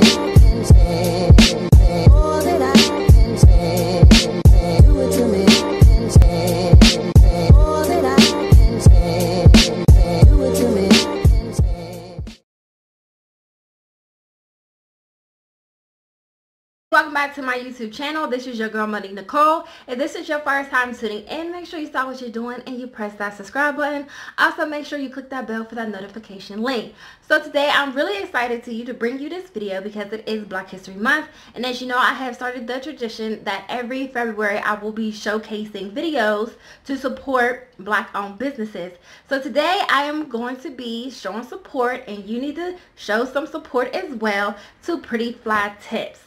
Thank you. Welcome back to my YouTube channel. This is your girl Monique Nicole. If this is your first time tuning in, make sure you stop what you're doing and you press that subscribe button. Also, make sure you click that bell for that notification link. So today, I'm really excited to you to bring you this video because it is Black History Month. And as you know, I have started the tradition that every February, I will be showcasing videos to support Black-owned businesses. So today, I am going to be showing support and you need to show some support as well to Pretty Fly Tips.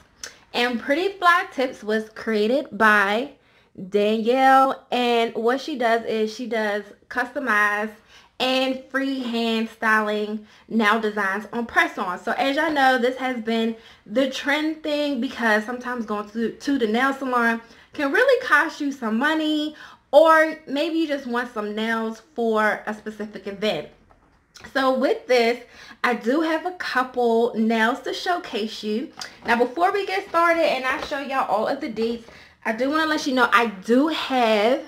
And Pretty Fly Tips was created by Danielle. And what she does is she does customized and freehand styling nail designs on press-on. So as y'all know, this has been the trend thing because sometimes going to, to the nail salon can really cost you some money or maybe you just want some nails for a specific event. So with this, I do have a couple nails to showcase you. Now before we get started and I show y'all all of the dates, I do want to let you know I do have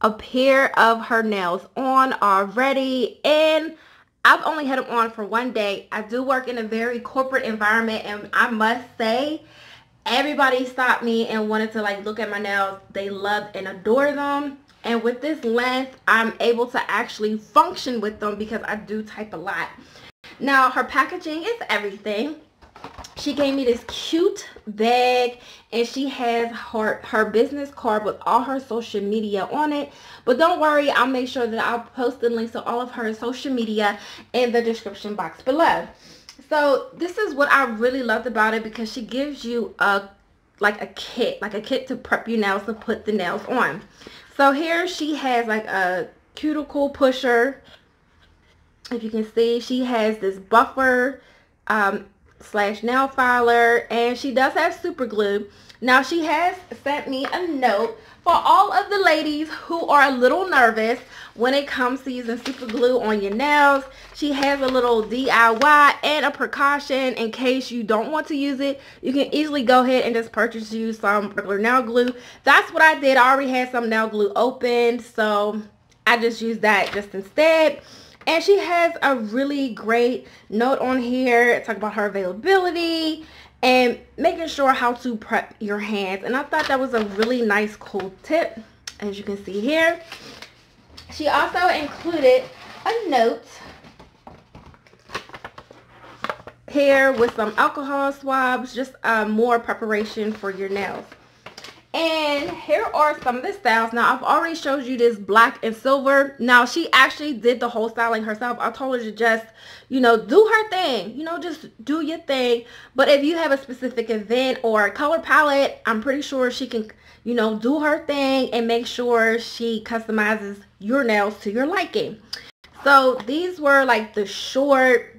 a pair of her nails on already and I've only had them on for one day. I do work in a very corporate environment and I must say everybody stopped me and wanted to like look at my nails. They loved and adore them. And with this length, I'm able to actually function with them because I do type a lot. Now, her packaging is everything. She gave me this cute bag and she has her, her business card with all her social media on it. But don't worry, I'll make sure that I'll post the links to all of her social media in the description box below. So this is what I really loved about it because she gives you a like a kit, like a kit to prep your nails to put the nails on. So here she has like a cuticle pusher. If you can see, she has this buffer um, slash nail filer and she does have super glue. Now she has sent me a note for all of the ladies who are a little nervous when it comes to using super glue on your nails. She has a little DIY and a precaution in case you don't want to use it. You can easily go ahead and just purchase you some regular nail glue. That's what I did. I already had some nail glue opened, so I just used that just instead. And she has a really great note on here Talk about her availability and making sure how to prep your hands. And I thought that was a really nice cool tip as you can see here. She also included a note here with some alcohol swabs, just uh, more preparation for your nails. And here are some of the styles. Now, I've already showed you this black and silver. Now, she actually did the whole styling herself. I told her to just, you know, do her thing. You know, just do your thing. But if you have a specific event or color palette, I'm pretty sure she can, you know, do her thing and make sure she customizes your nails to your liking. So, these were like the short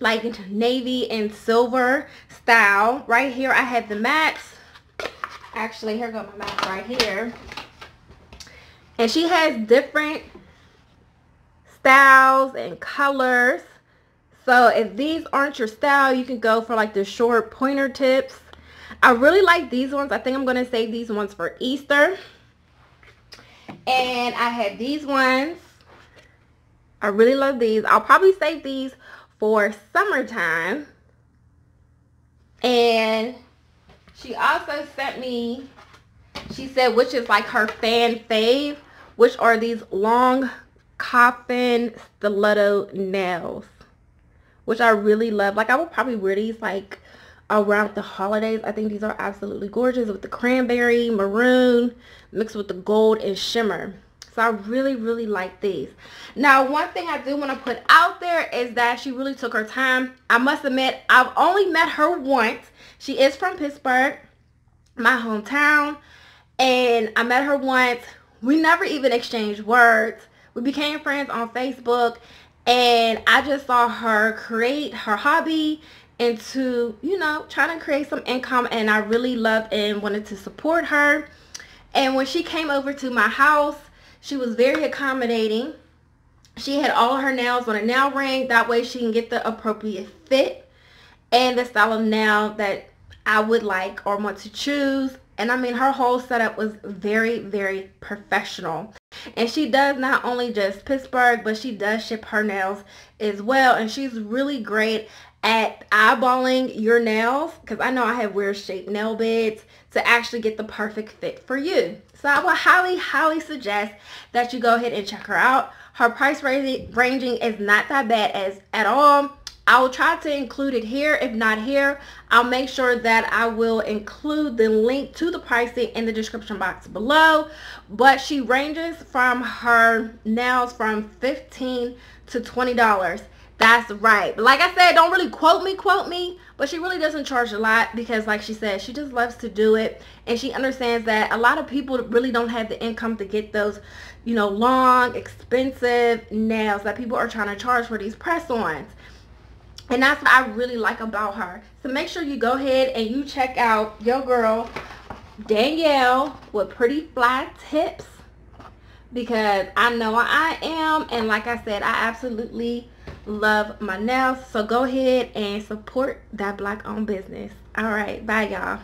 like navy and silver style. Right here, I have the mattes actually here go my map right here. And she has different styles and colors. So if these aren't your style you can go for like the short pointer tips. I really like these ones. I think I'm going to save these ones for Easter. And I had these ones. I really love these. I'll probably save these for summertime. And she also sent me, she said, which is like her fan fave, which are these long coffin stiletto nails, which I really love. Like I would probably wear these like around the holidays. I think these are absolutely gorgeous with the cranberry, maroon, mixed with the gold and shimmer. So I really, really like these. Now, one thing I do want to put out there is that she really took her time. I must admit, I've only met her once. She is from Pittsburgh, my hometown. And I met her once. We never even exchanged words. We became friends on Facebook. And I just saw her create her hobby into, you know, trying to create some income. And I really loved and wanted to support her. And when she came over to my house, she was very accommodating. She had all her nails on a nail ring. That way she can get the appropriate fit. and the style of nail that I would like or want to choose. And I mean, her whole setup was very, very professional. And she does not only just Pittsburgh, but she does ship her nails as well. And she's really great at eyeballing your nails because I know I have weird shaped nail beds to actually get the perfect fit for you. So I would highly, highly suggest that you go ahead and check her out. Her price ranging is not that bad as at all. I will try to include it here. If not here, I'll make sure that I will include the link to the pricing in the description box below. But she ranges from her nails from 15 to $20. That's right. But like I said, don't really quote me, quote me. But she really doesn't charge a lot because like she said, she just loves to do it. And she understands that a lot of people really don't have the income to get those, you know, long, expensive nails that people are trying to charge for these press-ons. And that's what I really like about her. So make sure you go ahead and you check out your girl, Danielle, with Pretty Fly Tips. Because I know I am. And like I said, I absolutely love my nails. So go ahead and support that black owned business. All right. Bye, y'all.